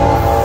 Oh.